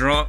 drunk.